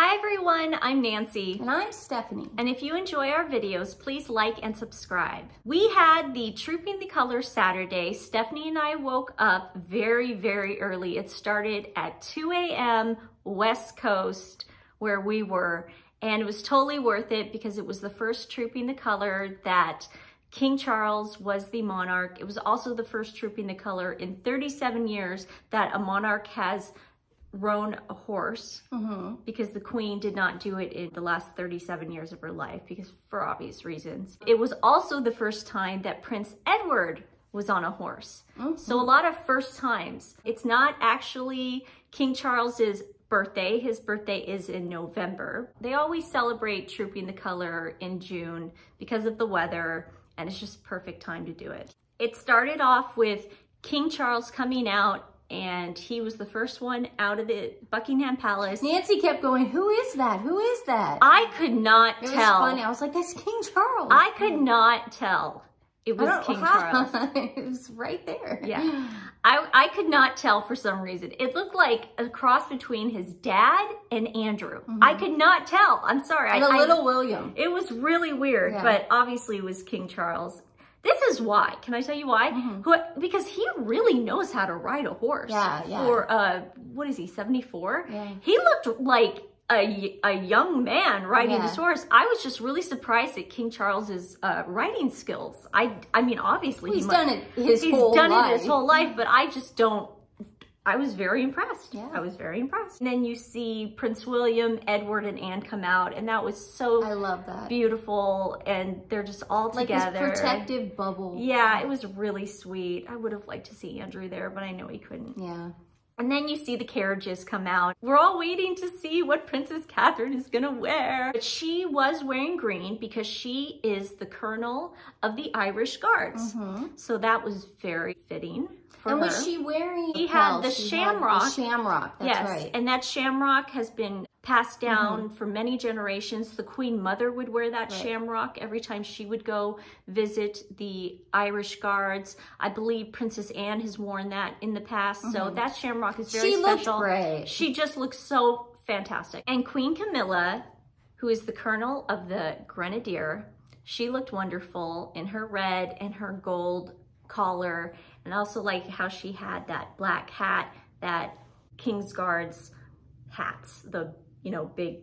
Hi everyone, I'm Nancy. And I'm Stephanie. And if you enjoy our videos, please like and subscribe. We had the Trooping the Colors Saturday. Stephanie and I woke up very, very early. It started at 2 a.m. West Coast where we were. And it was totally worth it because it was the first Trooping the Color that King Charles was the monarch. It was also the first Trooping the Color in 37 years that a monarch has roan a horse Mm-hmm. because the queen did not do it in the last 37 years of her life because for obvious reasons. It was also the first time that Prince Edward was on a horse. So a lot of first times. It's not actually King Charles's birthday. His birthday is in November. They always celebrate Trooping the Color in June because of the weather and it's just perfect time to do it. It started off with King Charles coming out and he was the first one out of the Buckingham Palace. Nancy kept going, who is that? Who is that? I could not it was tell. funny. I was like, that's King Charles. I could not tell it was King how. Charles. it was right there. Yeah. I, I could not tell for some reason. It looked like a cross between his dad and Andrew. I could not tell. I'm sorry. And I, a I- little William. it was really weird, Yeah. but obviously it was King Charles. This is why. Can I tell you why? Mm-hmm. Who, because he really knows how to ride a horse. Yeah, yeah. For uh, what is he? Seventy four. Yeah. He looked like a, a young man riding Yeah. this horse. I was just really surprised at King Charles's uh, riding skills. I I mean, obviously He's he done it his he's whole done life. it his whole life, but I just don't. I was very impressed. Yeah. I was very impressed. And then you see Prince William, Edward, and Anne come out, and that was so I love that. beautiful and they're just all like together. protective bubble. Yeah, it was really sweet. I would have liked to see Andrew there, but I know he couldn't. Yeah. And then you see the carriages come out. We're all waiting to see what Princess Catherine is gonna wear. But she was wearing green because she is the colonel of the Irish Guards. Mm-hmm. So that was very fitting for. And her. was she wearing? She had the she shamrock. the shamrock. That's yes, right. and that shamrock has been passed down Mm-hmm. for many generations. The Queen Mother would wear that shamrock every time she would go visit the Irish Guards. I believe Princess Anne has worn that in the past, so that shamrock is very Mm-hmm. She special. great. She just looks so fantastic. And Queen Camilla, who is the colonel of the Grenadier, she looked wonderful in her red and her gold collar, and also like how she had that black hat that King's Guards hats, the you know big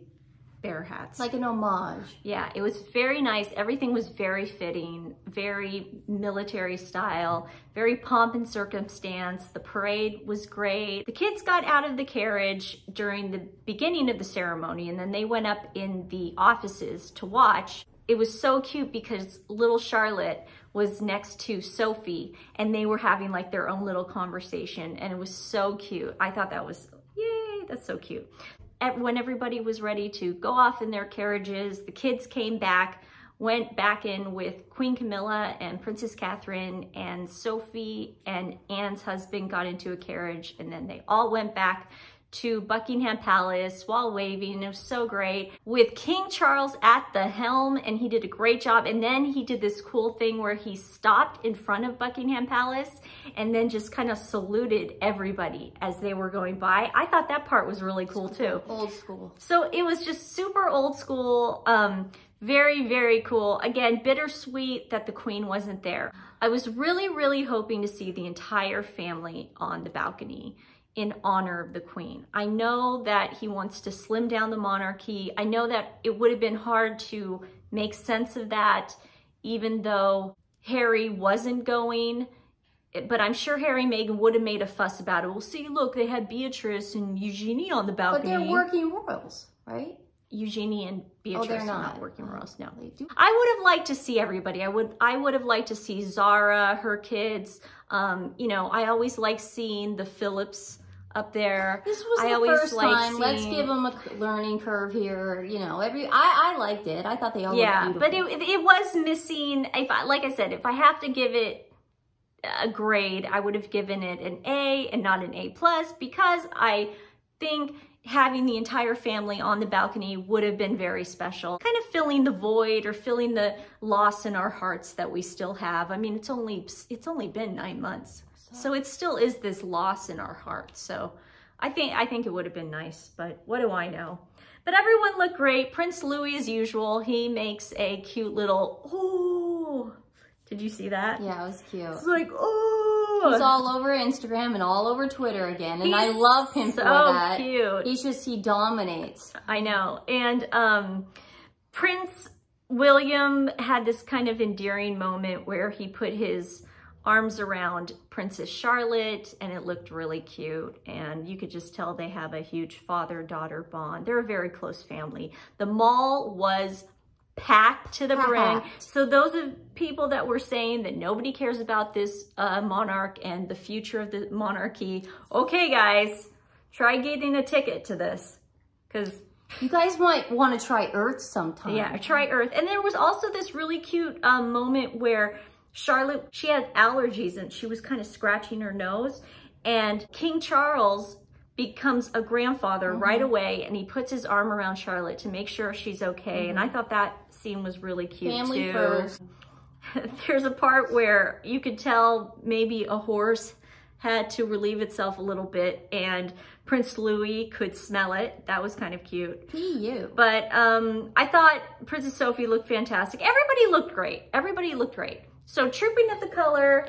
bear hats. like an homage. Yeah, it was very nice. Everything was very fitting, very military style, very pomp and circumstance. The parade was great. The kids got out of the carriage during the beginning of the ceremony and then they went up in the offices to watch. It was so cute because little Charlotte was next to Sophie and they were having like their own little conversation and it was so cute. I thought that was, yay, that's so cute when everybody was ready to go off in their carriages, the kids came back, went back in with Queen Camilla and Princess Catherine, and Sophie and Anne's husband got into a carriage, and then they all went back to Buckingham Palace while waving. It was so great with King Charles at the helm, and he did a great job. And then he did this cool thing where he stopped in front of Buckingham Palace and then just kind of saluted everybody as they were going by. I thought that part was really cool too. Old school. So it was just super old school, um, very, very cool. Again, bittersweet that the queen wasn't there. I was really, really hoping to see the entire family on the balcony in honor of the queen. I know that he wants to slim down the monarchy. I know that it would have been hard to make sense of that, even though Harry wasn't going but I'm sure Harry and Meghan would have made a fuss about it. Well, see, look, they had Beatrice and Eugenie on the balcony. But they're working royals, right? Eugenie and Beatrice they're are not. not working royals. No, They do. I would have liked to see everybody. I would. I would have liked to see Zara, her kids. Um, you know, I always like seeing the Phillips up there. This was I the first time. Let's give them a learning curve here. You know, every I I liked it. I thought they all Yeah, but it, it was missing. If I, like I said, if I have to give it a grade, I would have given it an A and not an A plus because I think having the entire family on the balcony would have been very special. Kind of filling the void or filling the loss in our hearts that we still have. I mean, it's only it's only been nine months. So it still is this loss in our hearts. So I think I think it would have been nice, but what do I know? But everyone looked great. Prince Louis, as usual, he makes a cute little, oh, did you see that? Yeah, it was cute. It's like, oh. He's all over Instagram and all over Twitter again, and I love him for so that. cute. He's just, he dominates. I know. And um, Prince William had this kind of endearing moment where he put his arms around Princess Charlotte and it looked really cute. And you could just tell they have a huge father-daughter bond. They're a very close family. The mall was packed to the brim. So those of people that were saying that nobody cares about this uh, monarch and the future of the monarchy, okay guys, try getting a ticket to this. Because You guys might want to try Earth sometime. yeah, try Earth. And there was also this really cute um, moment where Charlotte, she had allergies and she was kind of scratching her nose. And King Charles becomes a grandfather Mm-hmm. right away and he puts his arm around Charlotte to make sure she's okay. And Mm-hmm. I thought that scene was really cute Family too. first. There's a part where you could tell maybe a horse had to relieve itself a little bit and Prince Louis could smell it. That was kind of cute. PU. But um, I thought Princess Sophie looked fantastic. Everybody looked great. Everybody looked great. So Trooping of the Color,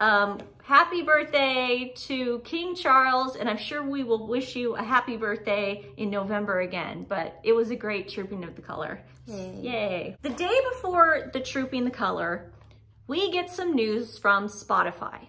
um, happy birthday to King Charles, and I'm sure we will wish you a happy birthday in November again, but it was a great Trooping of the Color. Yay. Yay. The day before the Trooping the Color, we get some news from Spotify.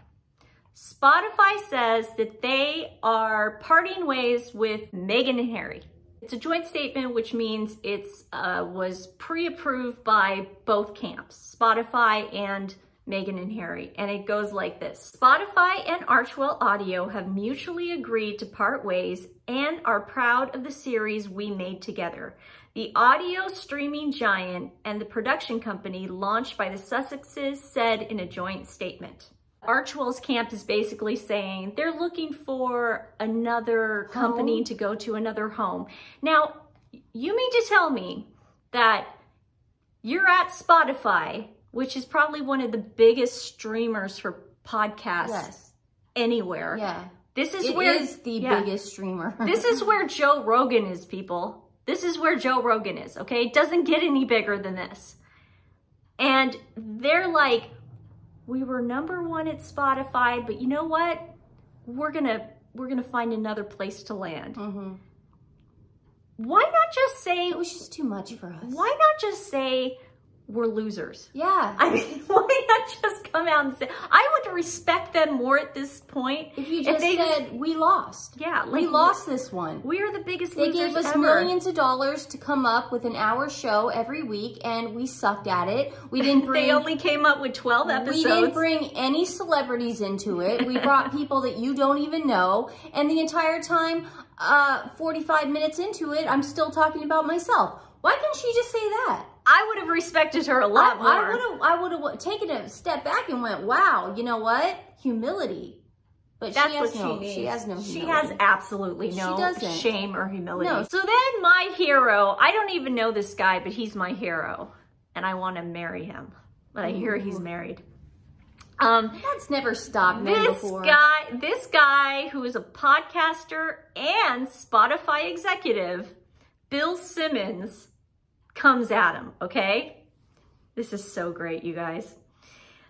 Spotify says that they are parting ways with Meghan and Harry. It's a joint statement, which means it's uh, was pre-approved by both camps, Spotify and Meghan and Harry. And it goes like this. Spotify and Archewell Audio have mutually agreed to part ways and are proud of the series we made together. The audio streaming giant and the production company launched by the Sussexes said in a joint statement. Archewell's camp is basically saying they're looking for another company Home? to go to another home. Now, you mean to tell me that you're at Spotify, which is probably one of the biggest streamers for podcasts Yes. anywhere. Yeah. This is It where is the yeah. biggest streamer. This is where Joe Rogan is, people. This is where Joe Rogan is, okay? It doesn't get any bigger than this. And they're like, we were number one at Spotify, but you know what? We're gonna we're gonna find another place to land. Mhm. Why not just say It was just too much for us. why not just say we're losers? Yeah. I mean, why not just come out and say I would respect them more at this point if you just they said we lost. yeah, like we lost this one. We are the biggest They gave us ever. millions of dollars to come up with an hour show every week, and we sucked at it. We didn't bring. They only came up with 12 episodes. we didn't bring any celebrities into it. We brought people that you don't even know, and the entire time, uh, 45 minutes into it, I'm still talking about myself. Why can't she just say that? I would have respected her a lot more. I would have, I would have taken a step back and went, "Wow, you know what? Humility." But That's she has no, she she has no. She has absolutely no doesn't. shame or humility. No. So then my hero, I don't even know this guy, but he's my hero. And I want to marry him. But I hear he's married. Um, That's never stopped me this before. guy, this guy who is a podcaster and Spotify executive, Bill Simmons, comes at him, okay? This is so great, you guys.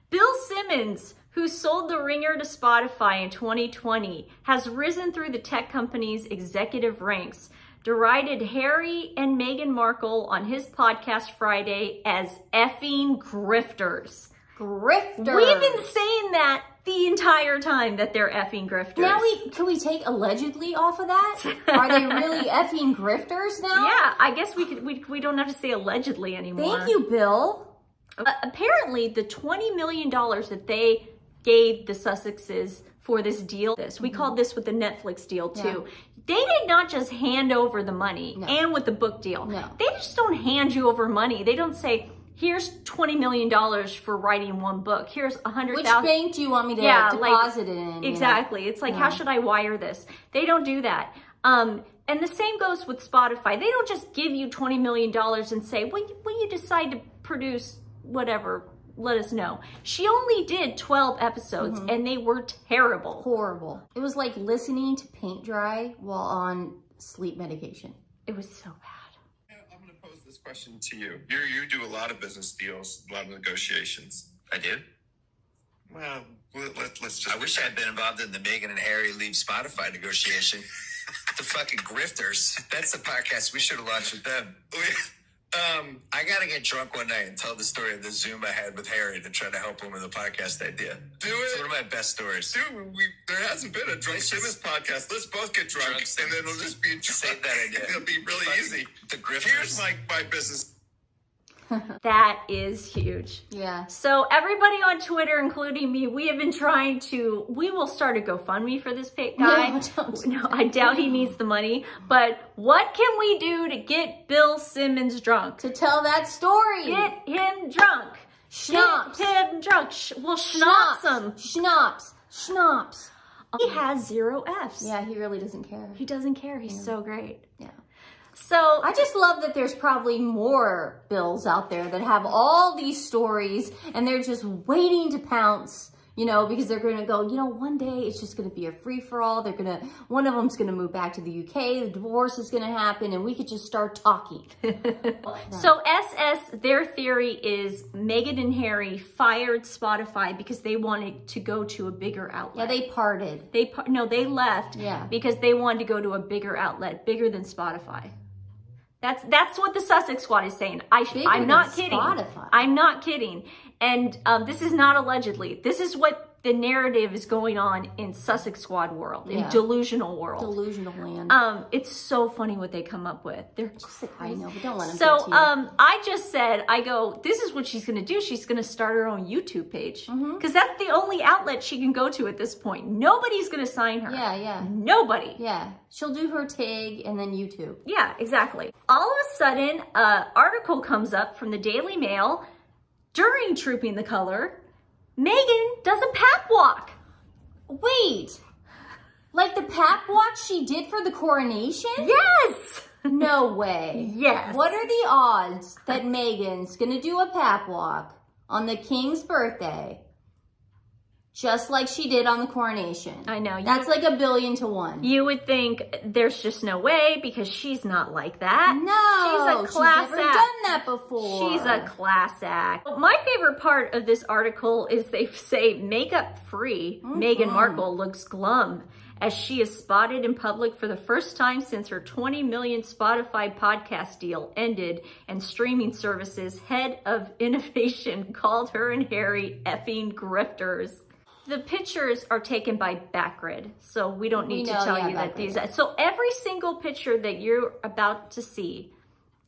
Bill Simmons, who sold The Ringer to Spotify in 2020, has risen through the tech company's executive ranks, derided Harry and Meghan Markle on his podcast Friday as effing grifters. Grifter. We've been saying that the entire time that they're effing grifters. Now we can we take allegedly off of that? Are they really effing grifters now? yeah, I guess we could. We, we don't have to say allegedly anymore. Thank you, Bill. Uh, apparently, the twenty million dollars that they gave the Sussexes for this deal, this we called this with the Netflix deal too. They did not just hand over the money, and with the book deal, No. they just don't hand you over money. They don't say, "Here's twenty million dollars for writing one book. Here's a hundred Which bank do you want me to Yeah, like- deposit it in? you know? Exactly. It's like, how should I wire this? They don't do that. Um, and the same goes with Spotify. They don't just give you $20 million and say, when, you, well, you decide to produce whatever let us know. She only did 12 episodes Mm-hmm. and they were terrible. Horrible. It was like listening to paint dry while on sleep medication. It was so bad. I'm going to pose this question to you. You you do a lot of business deals, a lot of negotiations. I do. Well, let, let, let's just. I wish I'd been involved in the Meghan and Harry leave Spotify negotiation. the fucking grifters. That's the podcast we should have launched with them. Um, I gotta get drunk one night and tell the story of the Zoom I had with Harry to try to help him with a podcast idea. Do It's it. one of my best stories. Dude, we, there hasn't been a Drunk Let's Simmons podcast. Let's both get drunk, Drunk and then it'll just be drunk. Save that idea. It'll be really Fucking easy. The grifters. Here's my, my business. That is huge. Yeah. So everybody on Twitter, including me, we have been trying to, we will start a GoFundMe for this pit guy. No, don't. No, I doubt he needs the money, but what can we do to get Bill Simmons drunk? To tell that story. Get him drunk. Schnapps. Get him drunk. Sh- We'll schnapps him. Schnapps. Schnapps. He has zero Fs. Yeah, he really doesn't care. He doesn't care. He's so great. Yeah. So I just love that there's probably more Bills out there that have all these stories and they're just waiting to pounce, you know, because they're going to go, you know, one day it's just going to be a free for all. They're going to, one of them's going to move back to the UK, the divorce is going to happen, and we could just start talking. So SS, their theory is Meghan and Harry fired Spotify because they wanted to go to a bigger outlet. Yeah, they parted. they par- no, they left Yeah. because they wanted to go to a bigger outlet, bigger than Spotify. That's that's what the Sussex Squad is saying. I Bigger I'm not kidding. Spotify. I'm not kidding. And um, this is not allegedly. This is what the narrative is going on in Sussex Squad world, in delusional world. Delusional land. um, it's so funny what they come up with. They're I know, but don't let them so get to you. um, I just said, I go, this is what she's going to do. She's going to start her own YouTube page because Mm-hmm. that's the only outlet she can go to at this point. Nobody's going to sign her. yeah, yeah. Nobody. Yeah. She'll do her TIG and then YouTube. Yeah, exactly. All of a sudden, an article comes up from the Daily Mail during Trooping the Color. Meghan does a pap walk. Wait! Like the pap walk she did for the coronation? Yes. No way. Yes. What are the odds that Meghan's gonna do a pap walk on the king's birthday just like she did on the coronation? I know. That's like a billion to one. you would think there's just no way because she's not like that. no, she's a class never act. done that before. She's a class act. My favorite part of this article is they say makeup free mm-hmm. Meghan Markle looks glum as she is spotted in public for the first time since her 20 million Spotify podcast deal ended and streaming services head of innovation called her and Harry effing grifters. The pictures are taken by Backgrid, so we don't We need to know, tell yeah, you that these. yeah. So every single picture that you're about to see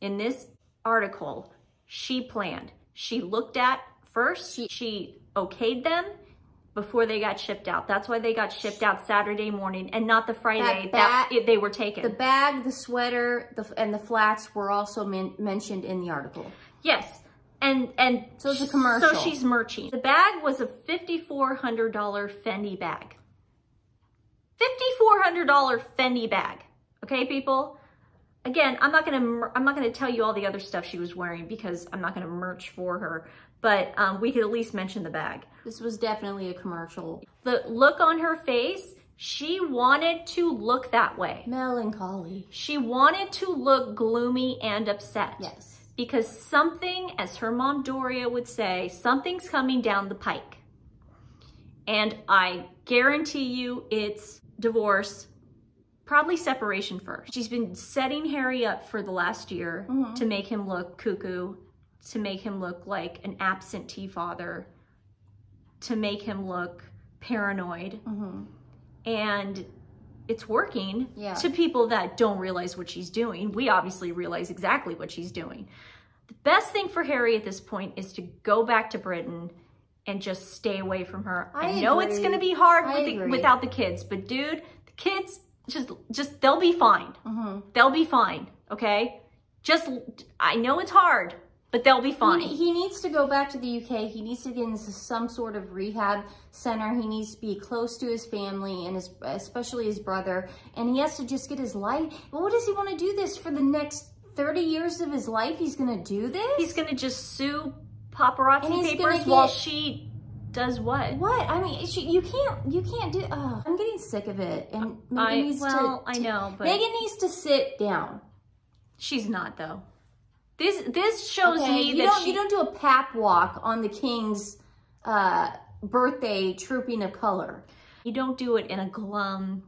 in this article, she planned. She looked at first, she, she okayed them before they got shipped out. That's why they got shipped out Saturday morning and not the Friday that, That- they were taken. The bag, the sweater, the, and the flats were also men- mentioned in the article. yes. And and So it's a commercial. So she's merching. The bag was a $5400 Fendi bag. $5400 Fendi bag. Okay, people? Again, I'm not gonna I'm not gonna tell you all the other stuff she was wearing because I'm not gonna merch for her. But um, we could at least mention the bag. This was definitely a commercial. The look on her face, she wanted to look that way. Melancholy. She wanted to look gloomy and upset. Yes. Because something, as her mom Doria would say, something's coming down the pike. And I guarantee you it's divorce, probably separation first. She's been setting Harry up for the last year mm-hmm. to make him look cuckoo, to make him look like an absentee father, to make him look paranoid. Mm-hmm. And it's working Yeah. to people that don't realize what she's doing. We obviously realize exactly what she's doing. The best thing for Harry at this point is to go back to Britain and just stay away from her. I, I know it's going to be hard with the, without the kids, but dude, the kids just just they'll be fine. Mm-hmm. They'll be fine, okay? Just I know it's hard, but they'll be fine. He, he needs to go back to the UK. He needs to get into some sort of rehab center. He needs to be close to his family and his, especially his brother. And he has to just get his life. Well, What does he want to do this for the next 30 years of his life? He's going to do this? He's going to just sue paparazzi papers gonna while she does what? What? I mean, she, you can't, you can't do, uh, I'm getting sick of it. And Meghan I, needs well, to, I know, but Meghan needs to sit down. she's not though. This this shows Okay, me you that don't she you don't do a pap walk on the king's uh, birthday trooping of color. you don't do it in a glum,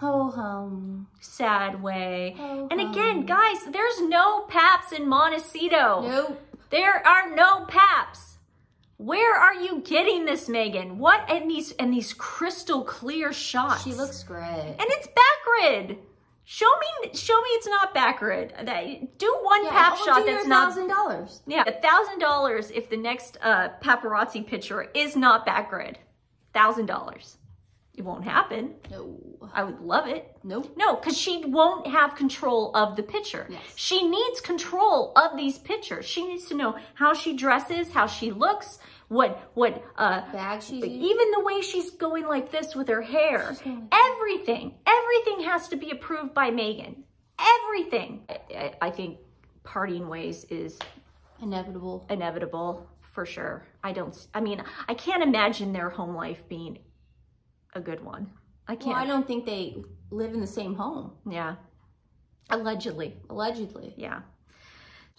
Ho hum. sad way. Ho and again, guys, there's no paps in Montecito. Nope. There are no paps. Where are you getting this, Meghan? What and these and these crystal clear shots? She looks great. and it's Backgrid. Show me, show me it's not Backgrid. That do one yeah, pap shot that's not. thousand dollars. Yeah, a thousand dollars if the next uh, paparazzi picture is not Backgrid. Thousand dollars. It won't happen. No. I would love it. Nope. No, because she won't have control of the picture. Yes. She needs control of these pictures. She needs to know how she dresses, how she looks, what what uh Bag she's using. even the way she's going like this with her hair. Going- Everything. Everything has to be approved by Meghan. Everything. I, I, I think parting ways is Inevitable. inevitable for sure. I don't I mean, I can't imagine their home life being a good one. I can't. I don't think they live in the same home, Yeah. Allegedly. allegedly. Yeah.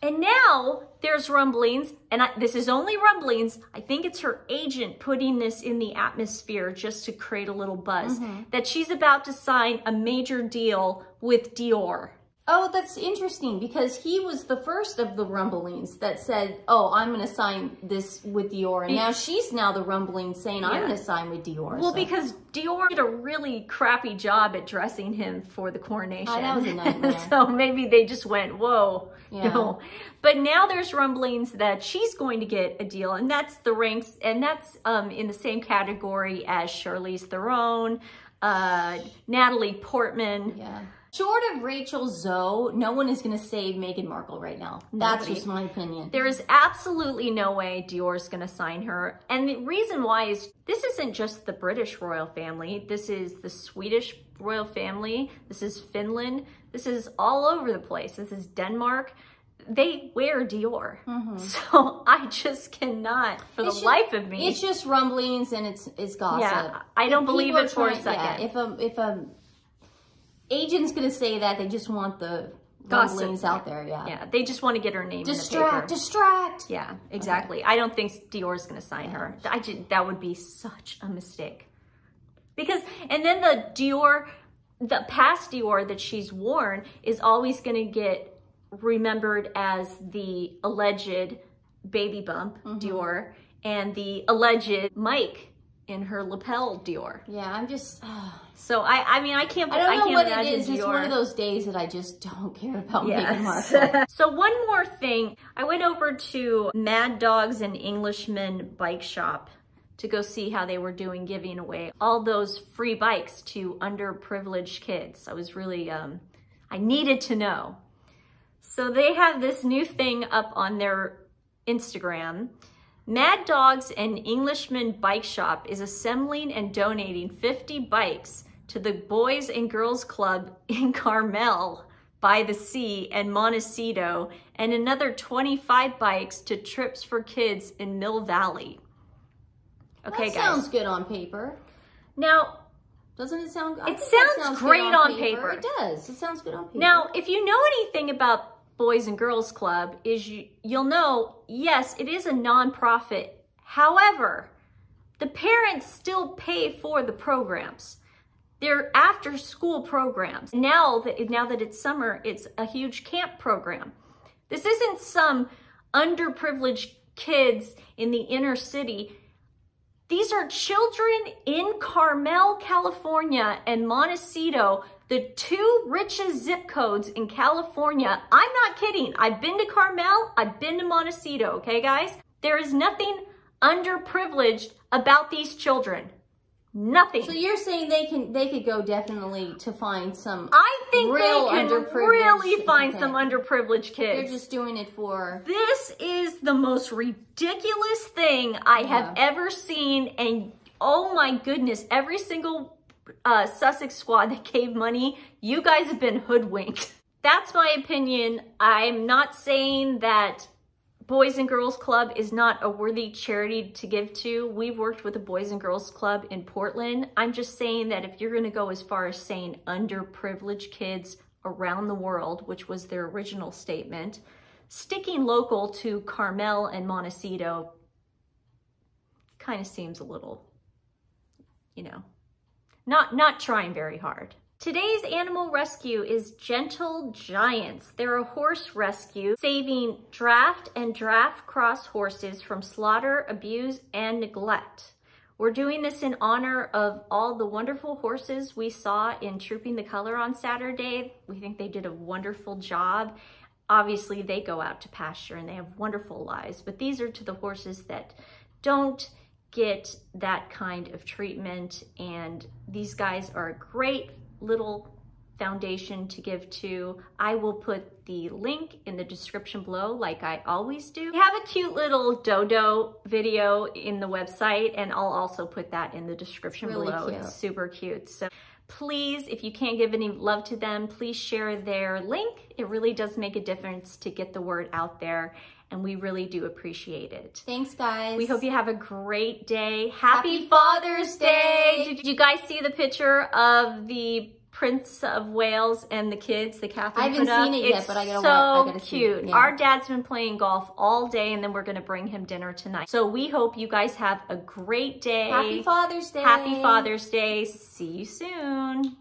And now there's rumblings, and I, this is only rumblings. I think it's her agent putting this in the atmosphere just to create a little buzz mm-hmm. that she's about to sign a major deal with Dior. Oh, that's interesting because he was the first of the rumblings that said, "Oh, I'm going to sign this with Dior," and now she's now the rumbling saying, "I'm going to sign with Dior." Well, so- because Dior did a really crappy job at dressing him for the coronation. Oh, that was a nightmare. so maybe they just went, whoa, Yeah. no. But now there's rumblings that she's going to get a deal, and that's the ranks, and that's um, in the same category as Charlize Theron, uh, Natalie Portman. yeah. Short of Rachel Zoe, no one is going to save Meghan Markle right now. That's Nobody. just my opinion. There is absolutely no way Dior's going to sign her. And the reason why is this isn't just the British royal family. This is the Swedish royal family. This is Finland. This is all over the place. This is Denmark. They wear Dior. Mm-hmm. So I just cannot, for the It's ju- life of me. It's just rumblings and it's it's gossip. Yeah, I don't believe it for a trying- yeah, second. if a if a agent's going to say that, they just want the Gossip. out there. Yeah. yeah, they just want to get her name in the paper. Distract, distract. Yeah, exactly. I don't think Dior's going to sign her. I just, that would be such a mistake. Because, and then the Dior, the past Dior that she's worn is always going to get remembered as the alleged baby bump mm-hmm. Dior and the alleged Mike in her lapel Dior. Yeah, I'm just. So I, I mean, I can't, I don't know can't what it is. Dior. It's one of those days that I just don't care about Meghan Yes. Markle. so one more thing. I went over to Mad Dogs and Englishmen bike shop to go see how they were doing giving away all those free bikes to underprivileged kids. I was really, um, I needed to know. So they have this new thing up on their Instagram. Mad Dogs and Englishman Bike Shop is assembling and donating 50 bikes to the Boys and Girls Club in Carmel by the Sea and Montecito, and another 25 bikes to Trips for Kids in Mill Valley. Okay, that guys. sounds good on paper. Now, Doesn't it sound? It sounds good great on paper. It does. It sounds good on paper. Now, if you know anything about Boys and Girls Club, is you, you'll know, yes, it is a nonprofit. However, the parents still pay for the programs. They're after school programs. Now that now that it's summer, it's a huge camp program. This isn't some underprivileged kids in the inner city. These are children in Carmel, California and Montecito, the two richest zip codes in California. I'm not kidding. I've been to Carmel, I've been to Montecito, okay guys? There is nothing underprivileged about these children. Nothing. so you're saying they can they could go definitely to find some. I think real they can really find okay. some underprivileged kids. They're just doing it for. This is the most ridiculous thing I have ever seen. And oh my goodness, every single uh, Sussex squad that gave money, you guys have been hoodwinked. That's my opinion. I'm not saying that Boys and Girls Club is not a worthy charity to give to. We've worked with a Boys and Girls Club in Portland. I'm just saying that if you're gonna go as far as saying underprivileged kids around the world, which was their original statement, sticking local to Carmel and Montecito kind of seems a little, you know, not, not trying very hard. Today's animal rescue is Gentle Giants. They're a horse rescue saving draft and draft cross horses from slaughter, abuse, and neglect. We're doing this in honor of all the wonderful horses we saw in Trooping the Color on Saturday. We think they did a wonderful job. Obviously, they go out to pasture and they have wonderful lives, but these are to the horses that don't get that kind of treatment. And these guys are a great little foundation to give to. I will put the link in the description below like I always do. We have a cute little dodo video in the website and I'll also put that in the description Really below. cute. It's super cute. So please, if you can't give any love to them, please share their link. It really does make a difference to get the word out there and we really do appreciate it. Thanks, guys. We hope you have a great day. Happy, Father's Day! Did you guys see the picture of the Prince of Wales and the kids, the Catherine I haven't seen it yet, It's but I gotta so wa- I gotta see it, cute. yeah. Our dad's been playing golf all day and then we're gonna bring him dinner tonight. So we hope you guys have a great day. Happy Father's Day. Happy Father's Day. See you soon.